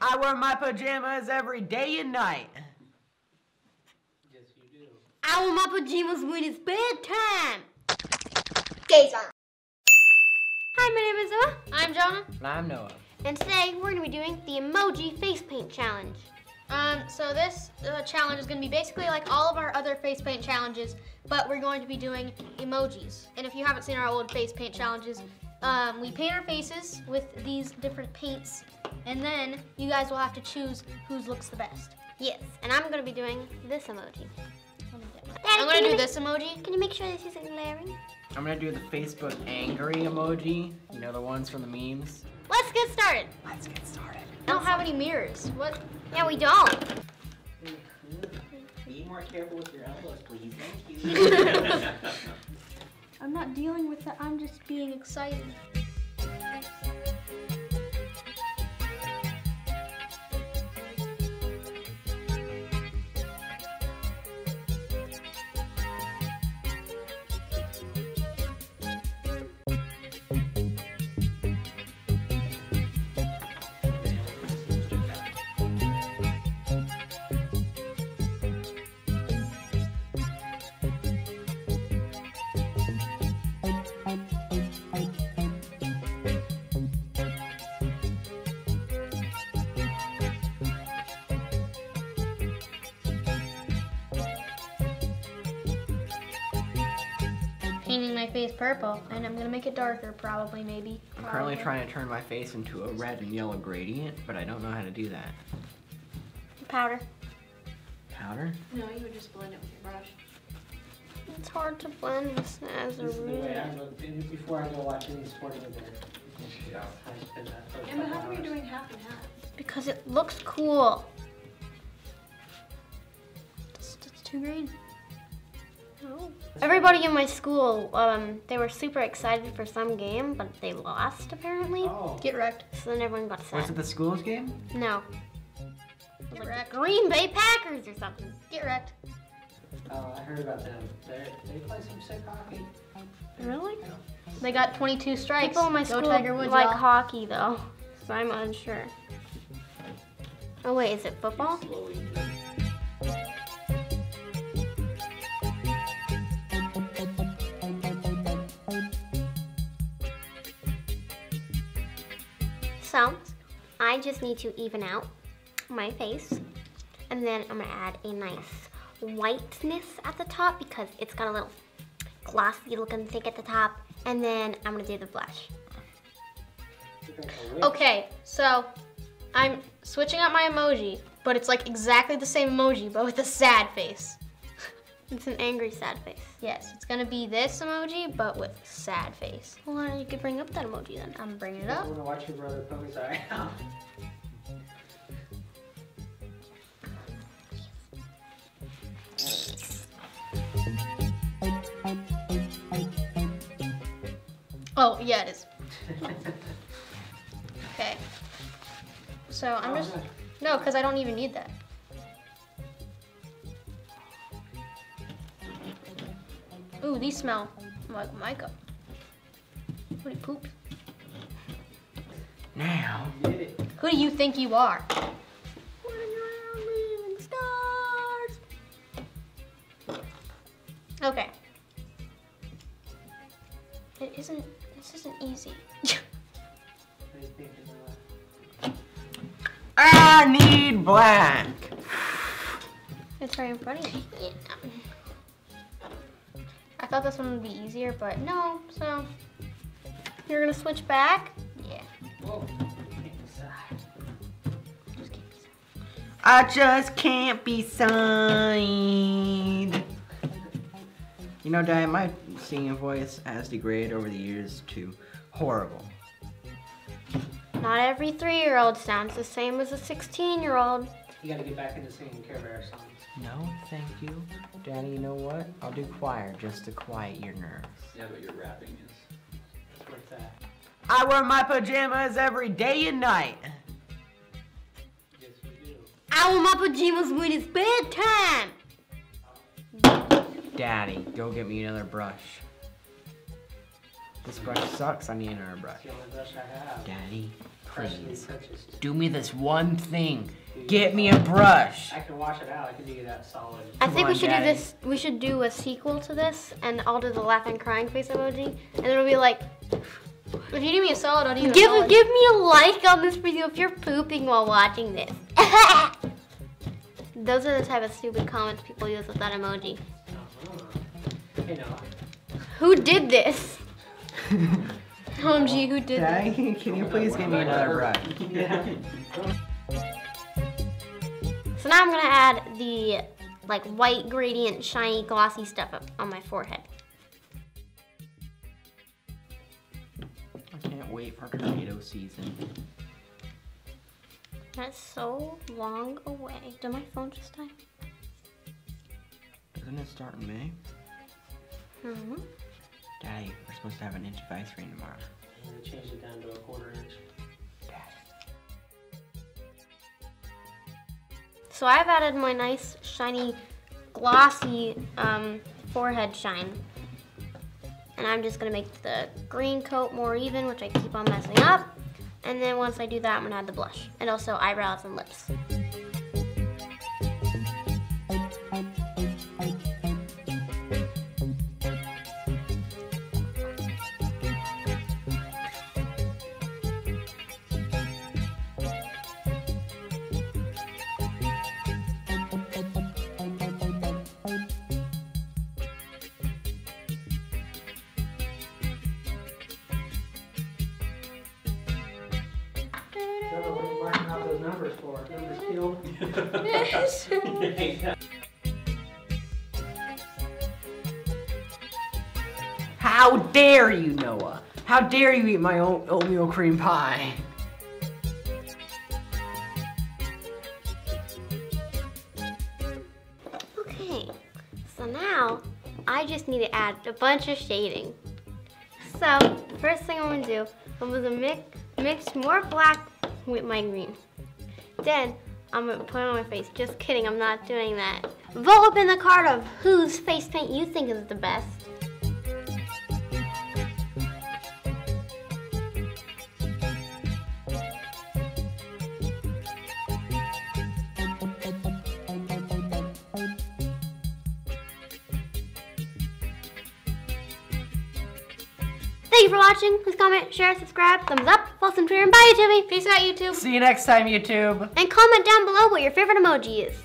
I wear my pajamas every day and night. Yes, you do. I wear my pajamas when it's bedtime. Jason. Hi, my name is Emma. I'm Jonah. And I'm Noah. And today we're going to be doing the emoji face paint challenge. Um, so this uh, challenge is going to be basically like all of our other face paint challenges, but we're going to be doing emojis. And if you haven't seen our old face paint challenges, um, we paint our faces with these different paints, and then you guys will have to choose whose looks the best. Yes, and I'm going to be doing this emoji. I'm gonna do make- this emoji. Can you make sure this isn't glaring? I'm gonna do the Facebook angry emoji. You know the ones from the memes? Let's get started. Let's get started. I don't have any mirrors. What? Yeah, we don't. Be more careful with your elbows, please. Thank you. I'm not dealing with that. I'm just being excited. Face purple, and I'm gonna make it darker, probably, maybe. I'm currently trying to turn my face into a red and yellow gradient, but I don't know how to do that. Powder. Powder? No, you would just blend it with your brush. It's hard to blend this as a This is the way I look before I go watch any sporting event. I spend Emma, how couple come you're doing half and half? Because it looks cool. It's, it's too green. Everybody in my school, um, they were super excited for some game, but they lost apparently. Oh, Get wrecked. So then everyone got sad. Was it the school's game? No, Get wrecked. Green Bay Packers or something. Get wrecked. oh, I heard about them. They they play some sick hockey. Really? They got 22 strikes. People in my Go school Tiger Woods, like hockey though, so I'm unsure. Oh wait, is it football? Just need to even out my face, and then I'm gonna add a nice whiteness at the top because it's got a little glossy looking thing at the top, and then I'm gonna do the blush. Okay, so I'm switching up my emoji, but it's like exactly the same emoji, but with a sad face. It's an angry, sad face. Yes, it's gonna be this emoji, but with sad face. Well, why don't you could bring up that emoji then? I'm bringing it up. I up. want to watch your brother pose. All right. Oh, yeah, it is. Okay. So I'm Oh, just no, because I don't even need that. Ooh, these smell like Micah. What do you poop? Now, Who do you think you are? Okay. It isn't. This isn't easy. What do you think is, I need black. It's right in front of you. I thought this one would be easier, but no. So you're gonna switch back. Yeah. Whoa. Can't decide. Just keep this. I just can't be signed. You know, Dad, my singing voice has degraded over the years to horrible. Not every three-year-old sounds the same as a 16-year-old. You gotta get back into singing Care Bear songs. No, thank you. Daddy, you know what? I'll do choir just to quiet your nerves. Yeah, but your rapping is. What's that? I wear my pajamas every day and night. Yes, you do. I want my pajamas when it's bedtime. Daddy, go get me another brush. This brush sucks. I need another brush. It's the only brush I have. Daddy, go Please. Do me this one thing. Get me a brush. I can wash it out. I can do that solid. I Come think we should Daddy. do this. We should do a sequel to this, and I'll do the laughing crying face emoji, and it'll be like, If you do me a solid, I'll do you a give solid. give me a like on this video if you're pooping while watching this. Those are the type of stupid comments people use with that emoji. Oh, hey, no. Who did this? OMG, who did this? Daddy, can you please give me another brush? Yeah. So now I'm gonna add the like white gradient, shiny, glossy stuff up on my forehead. I can't wait for tomato season. That's so long away. Did my phone just die? Doesn't it start in May? hmm Daddy, we're supposed to have an inch of ice rain tomorrow. Change it down to a quarter inch. So I've added my nice, shiny, glossy um, forehead shine. And I'm just gonna make the green coat more even, which I keep on messing up. And then once I do that, I'm gonna add the blush. And also eyebrows and lips. Numbers for? Numbers killed? How dare you, Noah? How dare you eat my oat- oatmeal cream pie? Okay, so now I just need to add a bunch of shading. So, first thing I'm gonna do, I'm gonna mix, mix more black with my green. Then, I'm gonna put it on my face. Just kidding, I'm not doing that. Vote up in the card of whose face paint you think is the best. Thank you for watching. Please comment, share, subscribe, thumbs up, follow us on Twitter, and bye YouTube. Peace out, YouTube. See you next time, YouTube. And comment down below what your favorite emoji is.